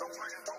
Don't play it.